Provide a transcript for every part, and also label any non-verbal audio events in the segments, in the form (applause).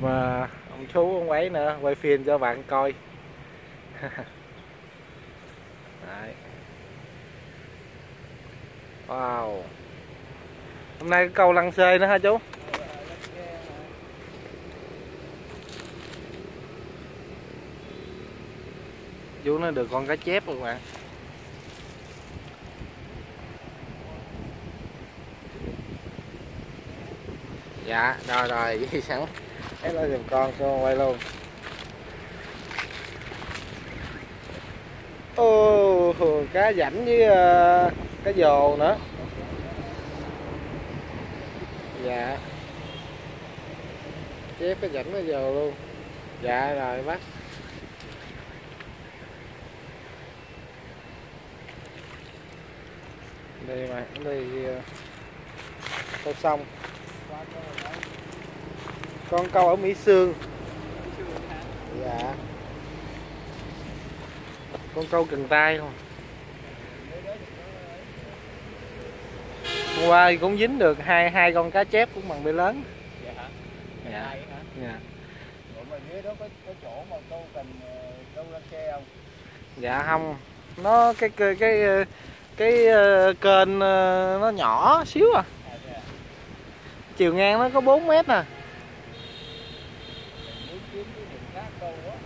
và ông chú ông ấy nữa, quay phim cho bạn coi. (laughs) Đấy. wow. Hôm nay có câu lăng xê nữa hả chú? Chú nó được con cá chép luôn bạn dạ rồi rồi vậy sẵn ấy lên giùm con cho quay luôn. Ô oh, cá rảnh với uh, cá dồ nữa. Dạ. Chép cái rảnh cái dồ luôn. Dạ rồi bác đây mà đây uh, câu xong con câu ở Mỹ Sương. Dạ. Con câu cần tay không hôm qua cũng dính được hai hai con cá chép cũng bằng bê lớn. Dạ hả? Dạ. dạ. Ủa mà dưới đó có, có chỗ mà câu cần ờ, câu lăng xe không? Dạ không. Nó cái cái cái cái ờ, kênh ờ, nó nhỏ xíu à. À à chiều ngang nó có 4 mét à muốn kiếm cái điểm khác câu á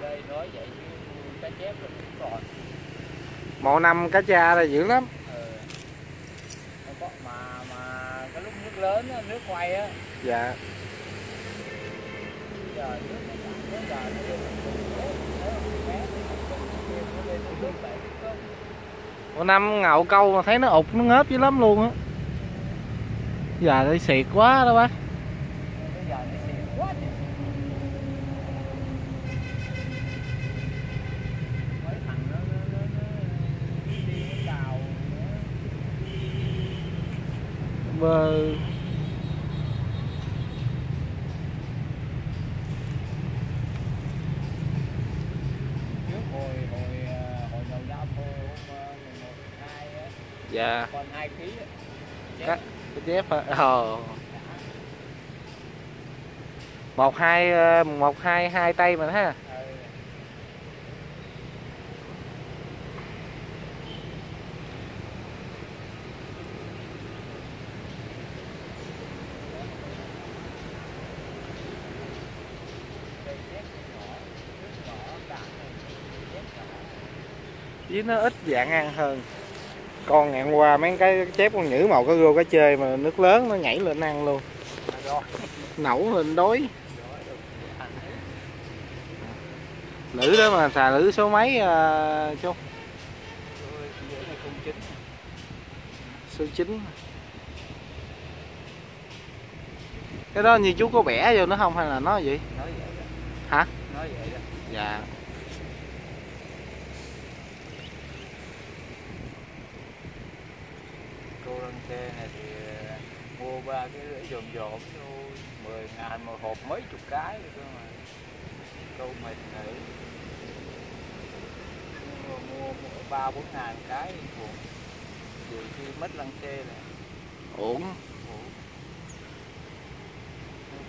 đây nói vậy chứ cá chép là cũng còn. Một năm cá cha là dữ lắm. Nó có mà mà cái lúc nước lớn nước quay á. Dạ. Giờ nước nó giờ nó lên một nó năm ngậu câu mà thấy nó ụt nó ngớp dữ lắm luôn á. Giờ đây xịt quá đó bác. Bây giờ nó xịn quá thì mấy thằng nó nó nó nó đi nó cào bơ trước hồi hồi à, hồi đầu năm hồi hôm à, 11 hai á. Dạ. Còn 2 ký cá chép hả? Ờ. Một hai ờ, một hai hai tay mà ha Ừ. Đây chép nhỏ, nước nhỏ, cạn này, chép nhỏ. Với nó ít dạng ăn hơn. Con ngày hôm qua mấy cái chép con nhữ màu cá rô cá chơi mà nước lớn nó nhảy lên ăn luôn. Nẩu lên ấy. lữ đó mà xà lữ số mấy uh, chú? Số 9 cái đó như chú có bẻ vô nó không hay là nó vậy? Hả? Nói vậy đó. dạ Cô lăng xe này thì ờ, mua ba cái lưỡi dồn dồn 10 ngàn một hộp mấy chục cái rồi cơ mà. Câu mệt này. Mua, 3 4 ngàn cái buồn. Trừ khi mất lăng xe này. Ủa. Mua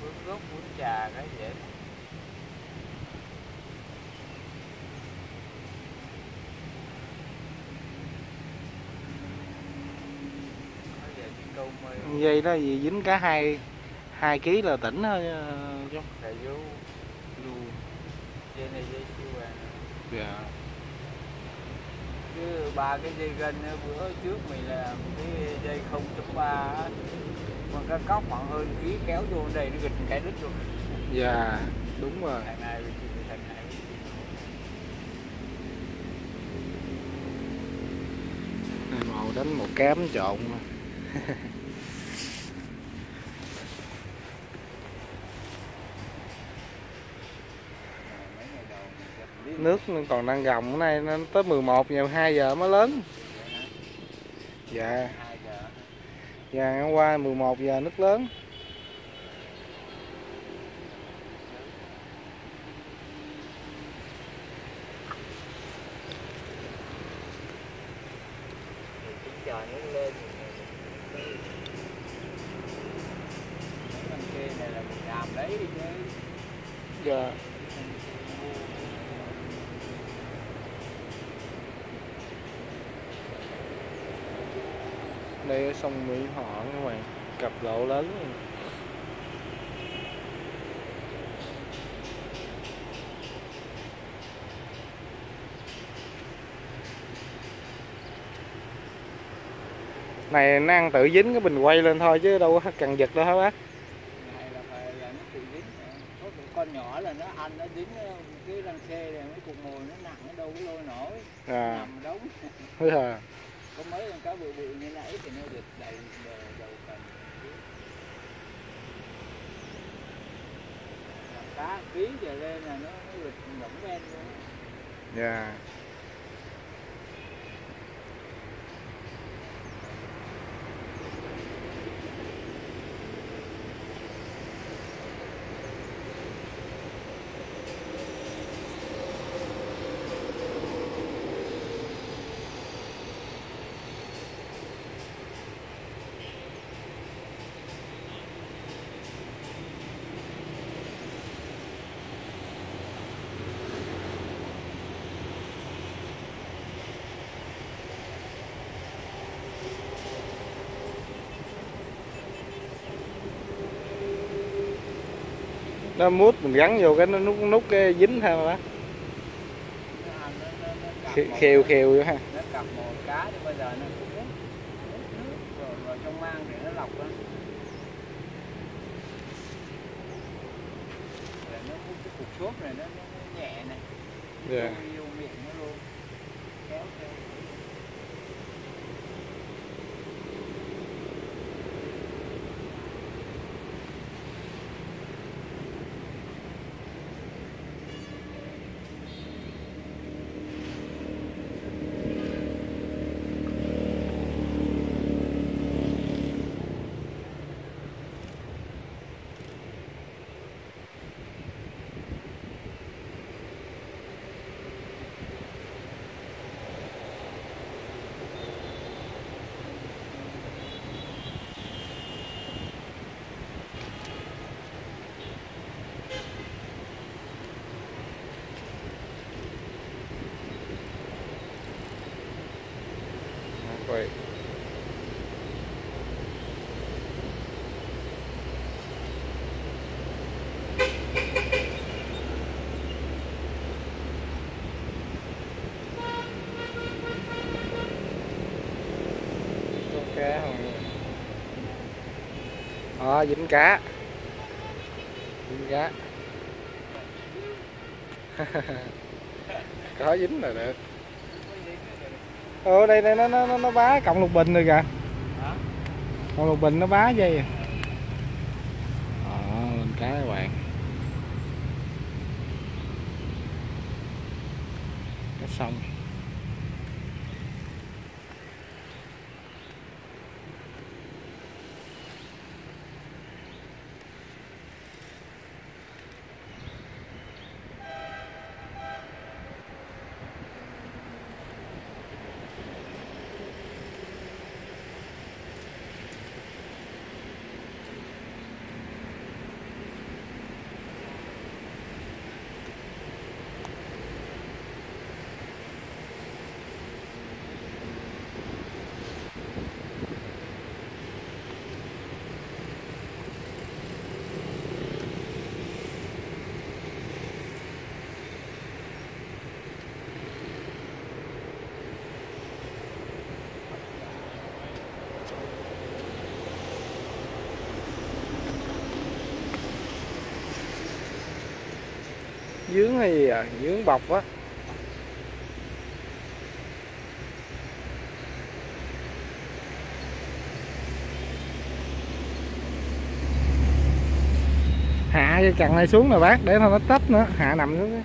bướm gốc bún trà cái vậy. Nói về cái câu mê dây đó gì dính cá hai hai ký là tỉnh thôi ờ, vô dây này dây siêu vàng. Dạ. Chứ ba cái dây gân á, bữa trước mình làm cái dây không chấm ba còn cái cóc khoảng hơn ký kéo vô đây nó gịch cái đứt luôn. Dạ đúng rồi. Thằng. Này màu đánh một cám trộn (laughs) mấy ngày đầu mình gặp liên nước còn đang gồng cái này nó tới 11 giờ 2 giờ mới lớn. Dạ. Dạ hôm qua 11 giờ nước lớn giờ nó lên mấy con kia này là mình làm lấy đi chứ dạ đây ở sông Mỹ Thọ các bạn cặp độ lớn luôn. này nó ăn tự dính cái bình quay lên thôi chứ đâu có cần giật đâu hả bác? Này là phải là nó tự dính có con nhỏ là nó ăn nó dính ờ, cái lăng xe này mấy cục mồi nó nặng nó đâu có lôi nổi. À. Nằm đống. Thế à có mấy con cá bự bự như nãy thì nó được đầy dầu đầu cần cá ký trở lên là nó nó được ngẫm ven luôn. Dạ. Nó mút mình gắn vô cái nó nút nút cái dính thôi mà khều khều vô ha. Nó cặp một cá thì bây giờ nó cũng hút hút nước rồi rồi trong mang thì nó lọc ra rồi nó hút cái cục xốp này nó, nó, nó nhẹ này. Vô, vô miệng nó luôn. Kéo theo Wait. Cá không? Đó, ờ, dính cá. Dính cá. (laughs) Có dính là được. Ờ đây đây nó nó nó, nó bá cộng lục bình rồi kìa. Cộng lục bình nó bá dây. à. Ờ lên cá các bạn. Cá sông. Dướng hay gì à? Dướng bọc á. Hạ cái cần này xuống rồi bác để nó nó tấp nữa, hạ nằm xuống.